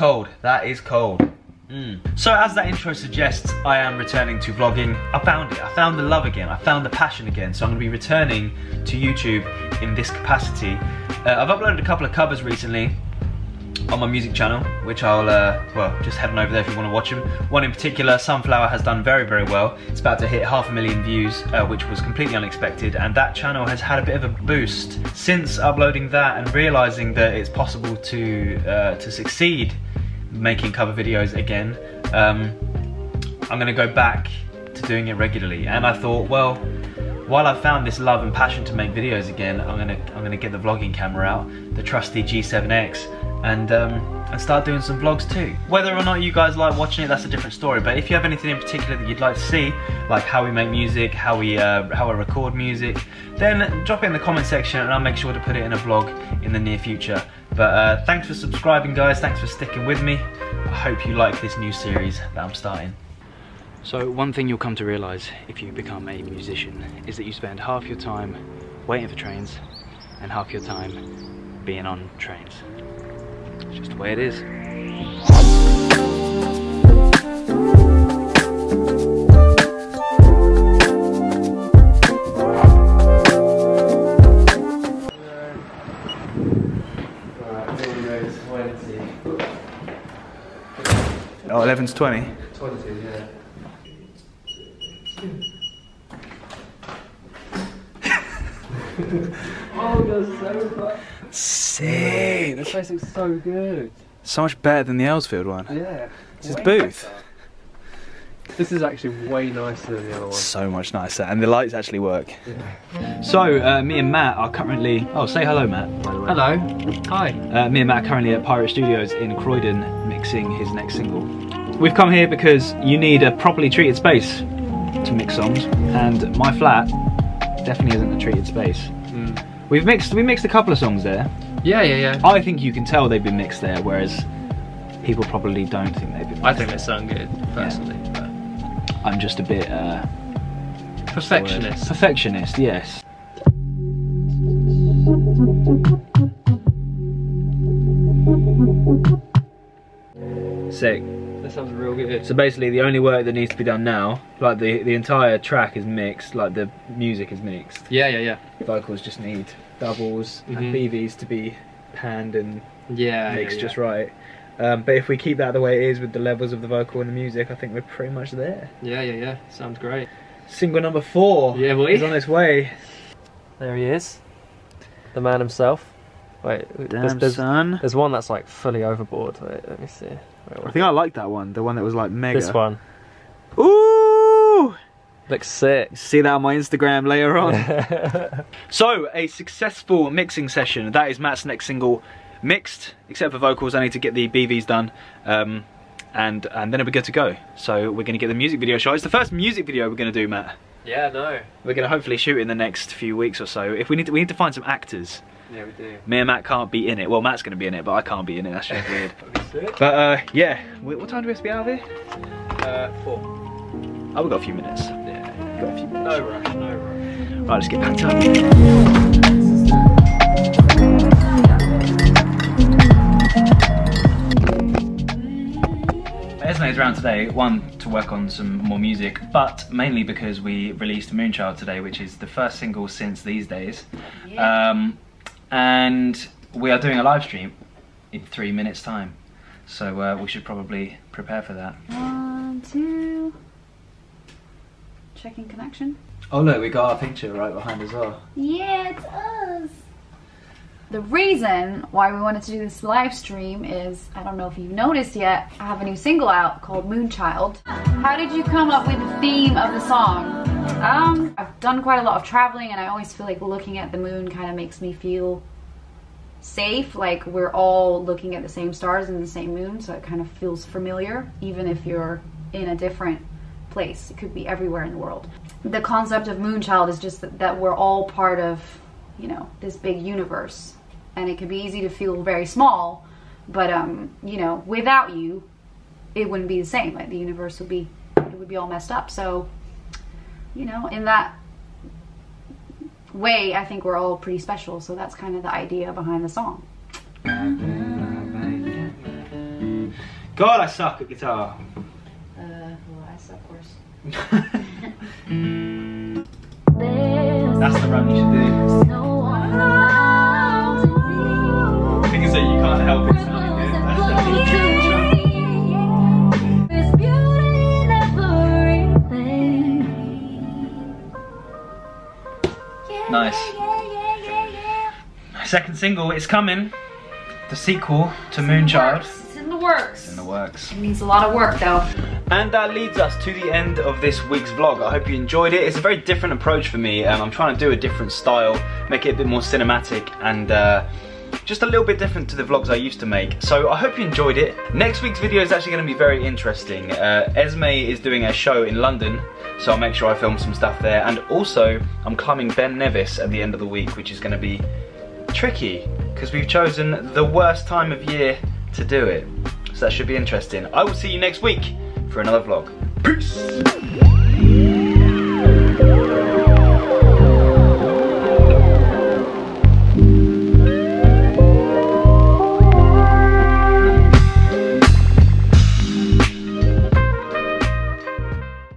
cold. That is cold. Mm. So as that intro suggests, I am returning to vlogging. I found it. I found the love again. I found the passion again. So I'm going to be returning to YouTube in this capacity. Uh, I've uploaded a couple of covers recently on my music channel, which I'll, uh, well, just head on over there if you want to watch them. One in particular, Sunflower, has done very, very well. It's about to hit half a million views, uh, which was completely unexpected, and that channel has had a bit of a boost since uploading that and realizing that it's possible to uh, to succeed making cover videos again. Um, I'm gonna go back to doing it regularly, and I thought, well, while I've found this love and passion to make videos again, I'm gonna I'm gonna get the vlogging camera out, the trusty G7X, and um, and start doing some vlogs too. Whether or not you guys like watching it, that's a different story. But if you have anything in particular that you'd like to see, like how we make music, how we uh, how I record music, then drop it in the comment section, and I'll make sure to put it in a vlog in the near future. But uh, thanks for subscribing, guys. Thanks for sticking with me. I hope you like this new series that I'm starting. So one thing you'll come to realise if you become a musician is that you spend half your time waiting for trains and half your time being on trains. It's just the way it is. Oh, 11's 20. 22, yeah. oh, that's so fun. Sick! This place looks so good. So much better than the Ellsfield one. Yeah. This is booth. better. This is actually way nicer than the other one. So much nicer, and the lights actually work. Yeah. So, uh, me and Matt are currently. Oh, say hello, Matt. By the way. Hello. Hi. Uh, me and Matt are currently at Pirate Studios in Croydon mixing his next single. We've come here because you need a properly treated space to mix songs, and my flat definitely isn't a treated space. Mm. We've mixed we mixed a couple of songs there. Yeah, yeah, yeah. I think you can tell they've been mixed there, whereas people probably don't think they've been. Mixed I think they sound good, personally. But I'm just a bit uh, perfectionist. perfectionist. Yes. Sick. That sounds real good. So basically, the only work that needs to be done now, like the the entire track is mixed, like the music is mixed. Yeah, yeah, yeah. Vocals just need doubles and Mhm. BVs to be panned and Yeah. mixed yeah, just yeah. right. Um, but if we keep that the way it is with the levels of the vocal and the music, I think we're pretty much there. Yeah, yeah, yeah. Sounds great. Single number four Yeah, boy. is on its way. There he is. The man himself. Wait, there's, there's, son. there's one that's like fully overboard. Wait, let me see. Wait, I think I like that one, the one that was like mega. this one Ooh! looks sick. See that on my Instagram later on. So, a successful mixing session. That is Matt's next single mixed, except for vocals. I need to get the BVs done. Um, and, and then it'll be good to go. So we're going to get the music video shot. It's the first music video we're going to do, Matt. yeah, no. We're going to hopefully shoot in the next few weeks or so. If we need to, we need to find some actors. Yeah, we do. Me and Matt can't be in it. Well, Matt's going to be in it, but I can't be in it. That's just weird. That'd be sick. But uh, yeah, Wh- what time do we have to be out of here? Uh, four. Oh, we've got a few minutes. Yeah. We've got a few minutes. No rush, no rush. Right, let's get packed up. Esme is around today, one, to work on some more music, but mainly because we released Moonchild today, which is the first single since these days. Um, and we are doing a live stream in three minutes' time. So uh, we should probably prepare for that. One, two. Checking connection. Oh look, we got our picture right behind as well. Yeah, it's us. The reason why we wanted to do this live stream is I don't know if you've noticed yet, I have a new single out called Moonchild. How did you come up with the theme of the song? Um, I've done quite a lot of traveling and I always feel like looking at the moon kind of makes me feel safe. Like we're all looking at the same stars and the same moon, so it kind of feels familiar, even if you're in a different place. It could be everywhere in the world. The concept of Moonchild is just that, that we're all part of, you know, this big universe. And it can be easy to feel very small, but um, you know, without you, it wouldn't be the same. Like the universe would be it would be all messed up. So, you know, in that way, I think we're all pretty special. So that's kind of the idea behind the song. God, I suck at guitar. Uh, well, I suck worse. That's the run you should do. The feature. Nice. Second single, it's coming. The sequel to Moonchild. It's in the works. In the works. It needs a lot of work though. And that leads us to the end of this week's vlog. I hope you enjoyed it. It's a very different approach for me. Um, I'm trying to do a different style, make it a bit more cinematic and uh, just a little bit different to the vlogs I used to make. So I hope you enjoyed it. Next week's video is actually going to be very interesting. Uh, Esme is doing a show in London, so I'll make sure I film some stuff there. And also, I'm climbing Ben Nevis at the end of the week, which is going to be tricky because we've chosen the worst time of year to do it. So that should be interesting. I will see you next week for another vlog. Peace!